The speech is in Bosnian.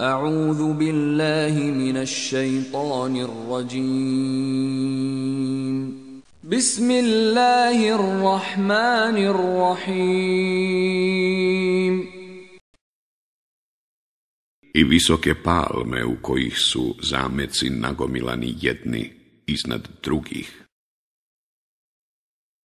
أعوذ بالله من الشيطان الرجيم بسم الله الرحمن الرحيم I visoke palme u kojih su zameci nagomilani jedni iznad drugih.